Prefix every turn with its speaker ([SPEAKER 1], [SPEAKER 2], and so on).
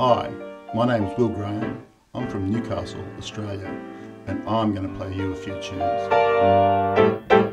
[SPEAKER 1] Hi, My name is Will Graham. I'm from Newcastle, Australia, and I'm going to play you a few tunes.